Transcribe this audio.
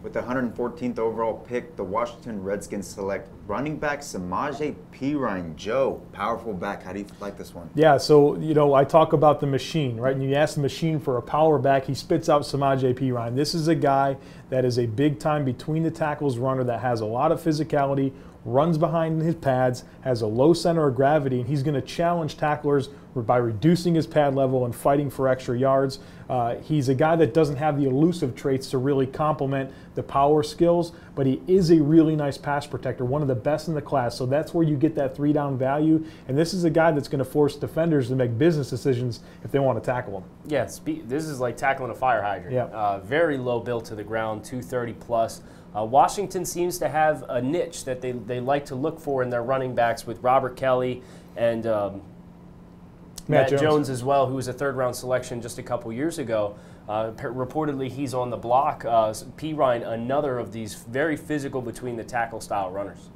With the 114th overall pick, the Washington Redskins select running back Samaje Perine. Joe, powerful back. How do you like this one? Yeah, so, you know, I talk about the machine, right? And you ask the machine for a power back, he spits out Samaje Perine. This is a guy that is a big time between the tackles runner that has a lot of physicality, runs behind his pads, has a low center of gravity, and he's going to challenge tacklers by reducing his pad level and fighting for extra yards. Uh, he's a guy that doesn't have the elusive traits to really complement the power skills, but he is a really nice pass protector, one of the best in the class. So that's where you get that three down value. And this is a guy that's going to force defenders to make business decisions if they want to tackle him. Yeah, this is like tackling a fire hydrant. Yeah. Uh, very low build to the ground, 230 plus. Uh, Washington seems to have a niche that they, they like to look for in their running backs with Robert Kelley and um, Matt, Matt Jones. Jones. as well, who was a third round selection just a couple years ago. Uh, reportedly, he's on the block. Uh, Perine, another of these very physical between the tackle style runners.